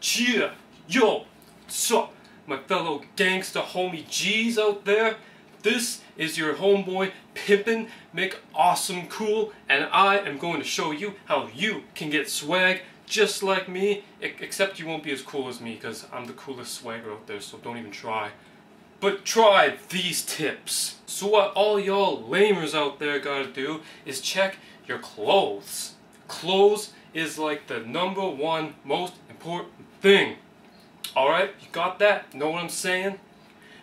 Cheaya! Yo! Sup, my fellow gangsta homie G's out there? This is your homeboy Pimpin' Make Awesome Cool, and I am going to show you how you can get swag just like me, except you won't be as cool as me because I'm the coolest swagger out there, so don't even try. But try these tips. So what all y'all lamers out there gotta do is check your clothes. Clothes is like the number one most important thing. Alright, you got that? Know what I'm saying?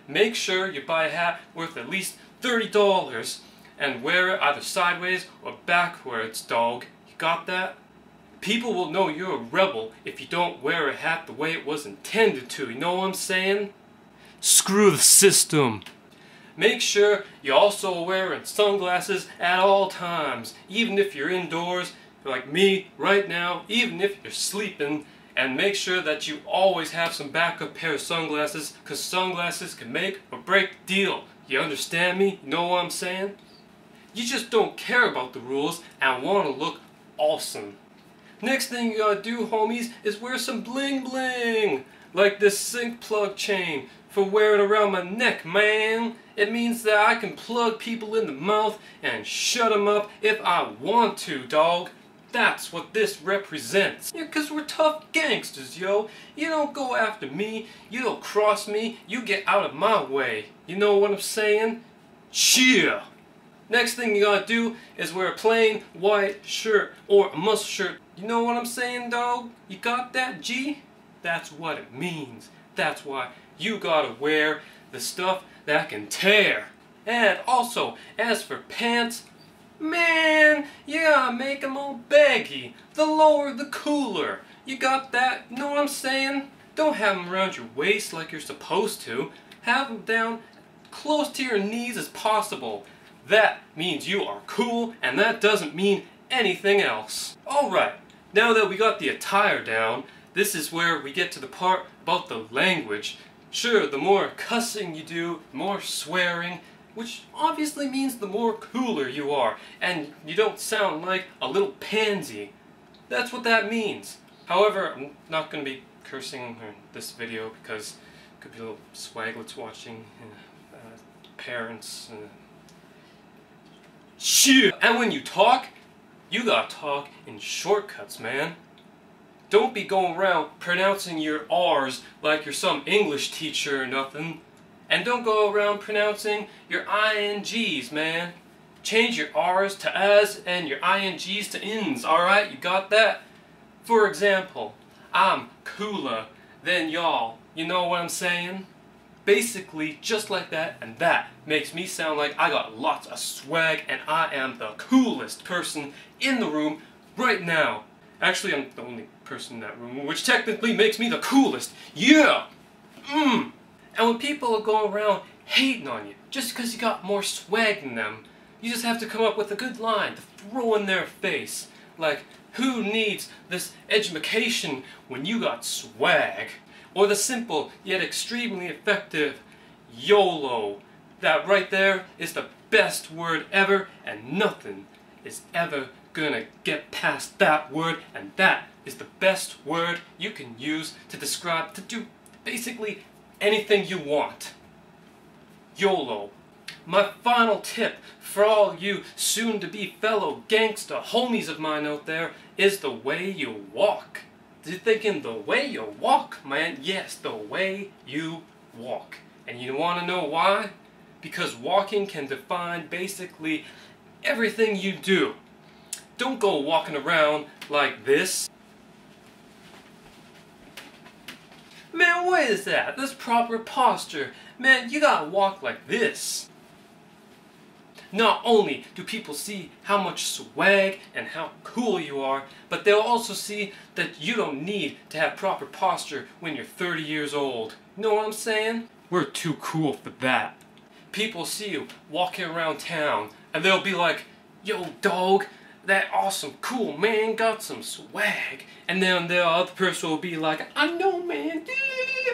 Make sure you buy a hat worth at least $30 and wear it either sideways or backwards, dog. You got that? People will know you're a rebel if you don't wear a hat the way it was intended to, you know what I'm saying? Screw the system. Make sure you're also wearing sunglasses at all times, even if you're indoors, like me right now, even if you're sleeping, and make sure that you always have some backup pair of sunglasses, because sunglasses can make or break deal. You understand me? You know what I'm saying? You just don't care about the rules and want to look awesome. Next thing you gotta do, homies, is wear some bling bling. Like this sink plug chain for wearing around my neck, man. It means that I can plug people in the mouth and shut them up if I want to, dog. That's what this represents. Yeah, cause we're tough gangsters, yo. You don't go after me, you don't cross me, you get out of my way. You know what I'm saying? Cheaya! Next thing you gotta do is wear a plain white shirt or a muscle shirt. You know what I'm saying, dog? You got that, G? That's what it means. That's why you gotta wear the stuff that can tear. And also, as for pants, Man, gotta make them all baggy. The lower, the cooler. You got that? Know what I'm saying? Don't have them around your waist like you're supposed to. Have them down close to your knees as possible. That means you are cool, and that doesn't mean anything else. Alright, now that we got the attire down, this is where we get to the part about the language. Sure, the more cussing you do, the more swearing, which obviously means the more cooler you are, and you don't sound like a little pansy. That's what that means. However, I'm not going to be cursing in this video because could be little swaglets watching, uh, uh, parents. Uh. Shit! And when you talk, you gotta talk in shortcuts, man. Don't be going around pronouncing your R's like you're some English teacher or nothing. And don't go around pronouncing your INGs, man. Change your R's to as and your INGs to ins, alright? You got that? For example, I'm cooler than y'all. You know what I'm saying? Basically, just like that, and that makes me sound like I got lots of swag and I am the coolest person in the room right now. Actually, I'm the only person in that room, which technically makes me the coolest. Yeah! Mmm! And when people are going around hating on you just because you got more swag than them, you just have to come up with a good line to throw in their face. Like, who needs this education when you got swag? Or the simple yet extremely effective YOLO. That right there is the best word ever, and nothing is ever gonna get past that word, and that is the best word you can use to describe, to do basically anything you want. YOLO. My final tip for all you soon-to-be fellow gangsta homies of mine out there is the way you walk. You thinking the way you walk, man? Yes, the way you walk. And you want to know why? Because walking can define basically everything you do. Don't go walking around like this Man, what is that? This proper posture. Man, you gotta walk like this. Not only do people see how much swag and how cool you are, but they'll also see that you don't need to have proper posture when you're 30 years old. Know what I'm saying? We're too cool for that. People see you walking around town and they'll be like, Yo, dog, that awesome, cool man got some swag. And then the other person will be like, I know, man.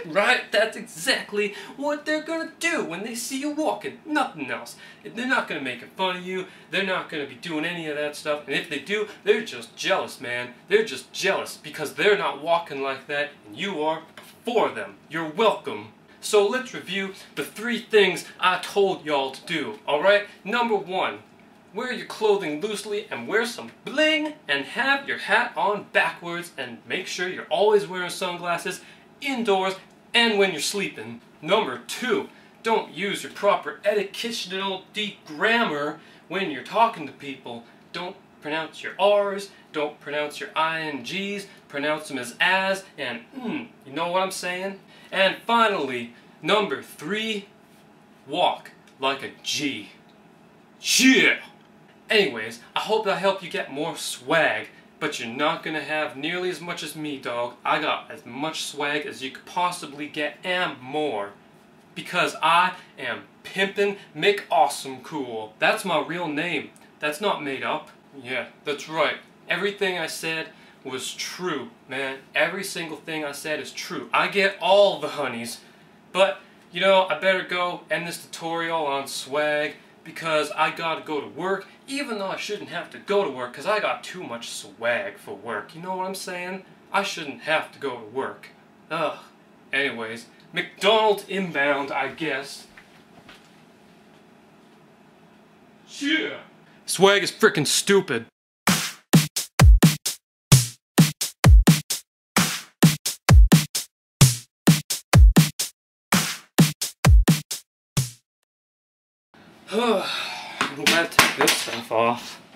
Right? That's exactly what they're gonna do when they see you walking. Nothing else. They're not gonna make fun of you. They're not gonna be doing any of that stuff. And if they do, they're just jealous, man. They're just jealous because they're not walking like that and you are for them. You're welcome. So let's review the three things I told y'all to do, alright? Number one, wear your clothing loosely and wear some bling and have your hat on backwards and make sure you're always wearing sunglasses indoors and when you're sleeping. Number two, don't use your proper deep grammar when you're talking to people. Don't pronounce your R's, don't pronounce your INGs, pronounce them as as and mm, you know what I'm saying? And finally, number three, walk like a G. Yeah! Anyways, I hope that helped you get more swag, but you're not gonna have nearly as much as me, dog. I got as much swag as you could possibly get and more. Because I am Pimpin' Mick Awesome Cool. That's my real name. That's not made up. Yeah, that's right. Everything I said was true, man. Every single thing I said is true. I get all the honeys. But, you know, I better go end this tutorial on swag because I gotta go to work, even though I shouldn't have to go to work because I got too much swag for work. You know what I'm saying? I shouldn't have to go to work. Ugh. Anyways, McDonald's inbound, I guess. Yeah. Swag is freaking stupid. I'm glad to take this stuff off.